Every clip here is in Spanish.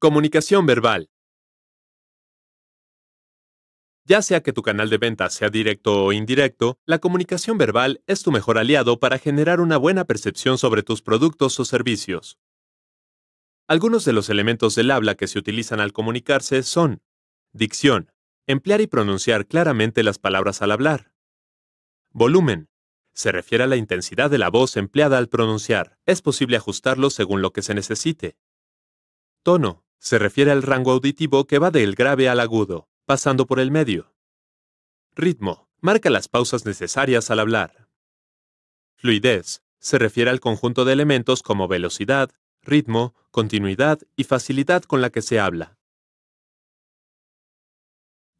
Comunicación verbal. Ya sea que tu canal de venta sea directo o indirecto, la comunicación verbal es tu mejor aliado para generar una buena percepción sobre tus productos o servicios. Algunos de los elementos del habla que se utilizan al comunicarse son dicción, emplear y pronunciar claramente las palabras al hablar. Volumen, se refiere a la intensidad de la voz empleada al pronunciar. Es posible ajustarlo según lo que se necesite. Tono, se refiere al rango auditivo que va del grave al agudo, pasando por el medio. Ritmo. Marca las pausas necesarias al hablar. Fluidez. Se refiere al conjunto de elementos como velocidad, ritmo, continuidad y facilidad con la que se habla.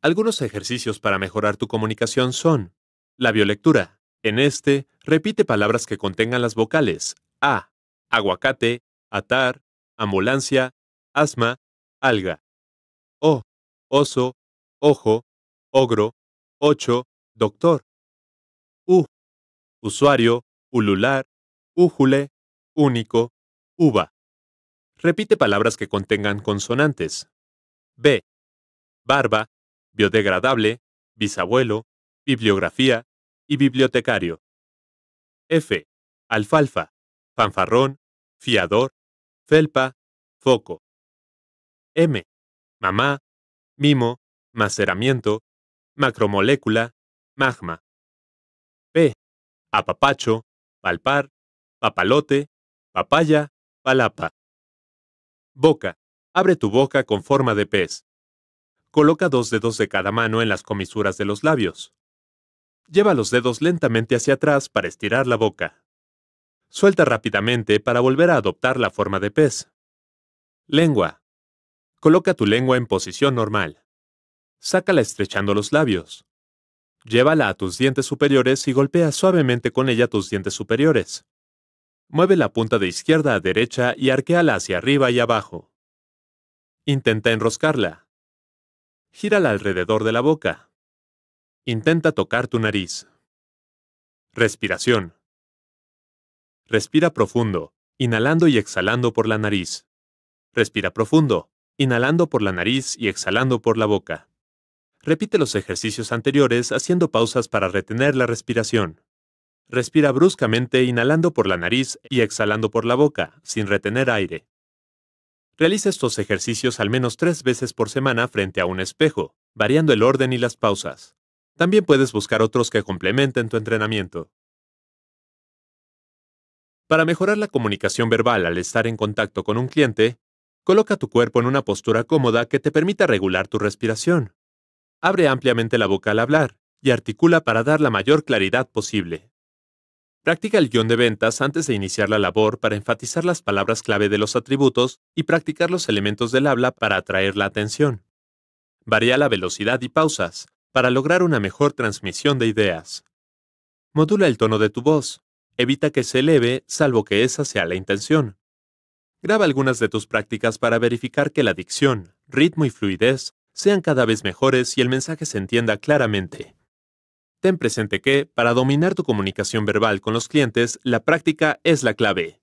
Algunos ejercicios para mejorar tu comunicación son la biolectura. En este, repite palabras que contengan las vocales A, aguacate, atar, ambulancia, asma, alga. O, oso, ojo, ogro, ocho, doctor. U, usuario, ulular, újule, único, uva. Repite palabras que contengan consonantes. B, barba, biodegradable, bisabuelo, bibliografía y bibliotecario. F, alfalfa, fanfarrón, fiador, felpa, foco. M. Mamá, mimo, maceramiento, macromolécula, magma. P. Apapacho, palpar, papalote, papaya, palapa. Boca. Abre tu boca con forma de pez. Coloca dos dedos de cada mano en las comisuras de los labios. Lleva los dedos lentamente hacia atrás para estirar la boca. Suelta rápidamente para volver a adoptar la forma de pez. Lengua. Coloca tu lengua en posición normal. Sácala estrechando los labios. Llévala a tus dientes superiores y golpea suavemente con ella tus dientes superiores. Mueve la punta de izquierda a derecha y arqueala hacia arriba y abajo. Intenta enroscarla. Gírala alrededor de la boca. Intenta tocar tu nariz. Respiración. Respira profundo, inhalando y exhalando por la nariz. Respira profundo, inhalando por la nariz y exhalando por la boca. Repite los ejercicios anteriores haciendo pausas para retener la respiración. Respira bruscamente inhalando por la nariz y exhalando por la boca, sin retener aire. Realiza estos ejercicios al menos tres veces por semana frente a un espejo, variando el orden y las pausas. También puedes buscar otros que complementen tu entrenamiento. Para mejorar la comunicación verbal al estar en contacto con un cliente, Coloca tu cuerpo en una postura cómoda que te permita regular tu respiración. Abre ampliamente la boca al hablar y articula para dar la mayor claridad posible. Practica el guion de ventas antes de iniciar la labor para enfatizar las palabras clave de los atributos y practicar los elementos del habla para atraer la atención. Varía la velocidad y pausas para lograr una mejor transmisión de ideas. Modula el tono de tu voz. Evita que se eleve salvo que esa sea la intención. Graba algunas de tus prácticas para verificar que la dicción, ritmo y fluidez sean cada vez mejores y el mensaje se entienda claramente. Ten presente que, para dominar tu comunicación verbal con los clientes, la práctica es la clave.